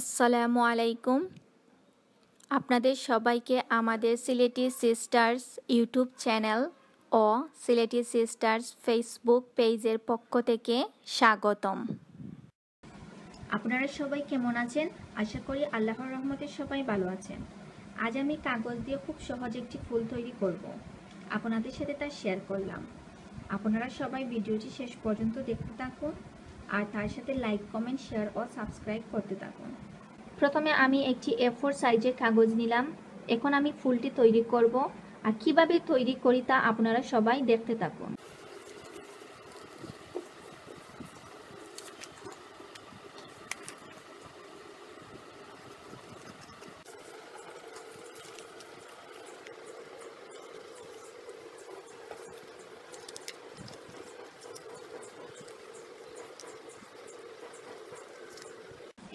আসসালামু আলাইকুম। আপনাদের সবাইকে আমাদের সিলেটি সিস্টার্স ইউটিউব চ্যানেল ও সিলেটি সিস্টার্স ফেসবুক পেজের পক্ষ থেকে স্বাগতম। আপনারা সবাই কেমন আছেন? আশা করি আল্লাহর রহমতের সবাই ভালো আছেন। আজ আমি কাগজ দিয়ে খুব সহজে একটি ফুল তৈরি করব। আপনাদের সাথে তা শেয়ার করলাম। আপনারা সবাই ভিডিওটি শেষ পর্যন্ত দেখতে থাকুন। আর তার সাথে লাইক কমেন্ট শেয়ার ও সাবস্ক্রাইব করতে থাকুন। প্রথমে আমি একটি এ ফোর সাইজের কাগজ নিলাম। এখন আমি ফুলটি তৈরি করব। আর কীভাবে তৈরি করি তা আপনারা সবাই দেখতে থাকুন।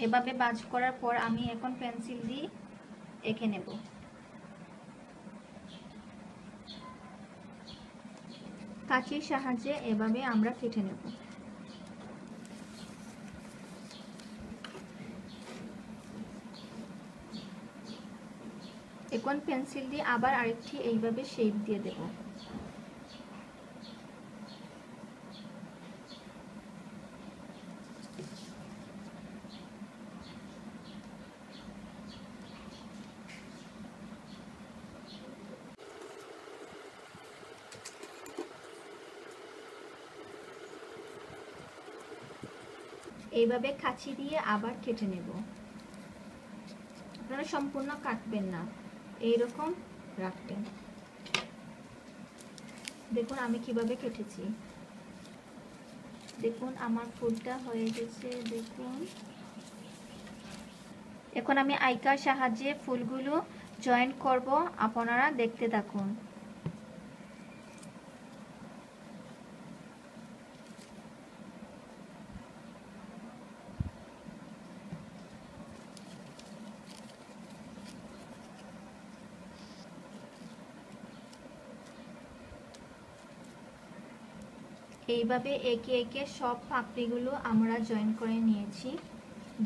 এভাবে বাজ করার পর আমি এখন পেন্সিল দিয়ে এঁকে নেব। কাঁচির সাহায্যে এভাবে আমরা কেটে নেব। এখন পেন্সিল দিয়ে আবার আরেকটি এইভাবে শেপ দিয়ে দেবো। এইভাবে কাছি দিয়ে আবার কেটে নেব। আপনারা সম্পূর্ণ কাটবেন না, এইরকম রাখবেন। দেখুন আমি কীভাবে কেটেছি। দেখুন আমার ফুলটা হয়ে গেছে, দেখুন। এখন আমি আইকার সাহায্যে ফুলগুলো জয়েন করব, আপনারা দেখতে থাকুন। এইভাবে একে একে সব পাপড়িগুলো আমরা জয়েন করে নিয়েছি।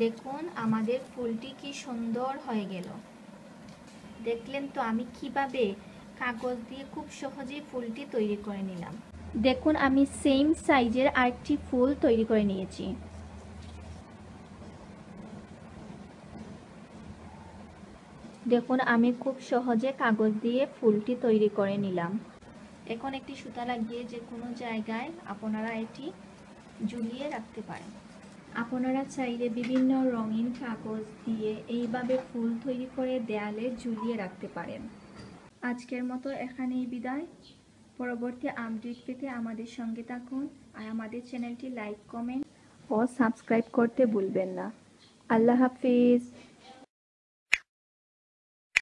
দেখুন, আমাদের ফুলটি কি সুন্দর হয়ে গেল। দেখলেন তো আমি কীভাবে কাগজ দিয়ে খুব সহজেই ফুলটি তৈরি করে নিলাম। দেখুন, আমি সেম সাইজের আরেকটি ফুল তৈরি করে নিয়েছি। দেখুন, আমি খুব সহজে কাগজ দিয়ে ফুলটি তৈরি করে নিলাম। এখন একটি সুতা লাগিয়ে যে কোনো জায়গায় আপনারা এটি ঝুলিয়ে রাখতে পারেন। আপনারা চাইলে বিভিন্ন রঙিন কাগজ দিয়ে এইভাবে ফুল তৈরি করে দেয়ালে ঝুলিয়ে রাখতে পারেন। আজকের মতো এখানেই বিদায়। পরবর্তী আপডেট পেতে আমাদের সঙ্গে থাকুন আর আমাদের চ্যানেলটি লাইক, কমেন্ট ও সাবস্ক্রাইব করতে ভুলবেন না। আল্লাহ হাফিজ।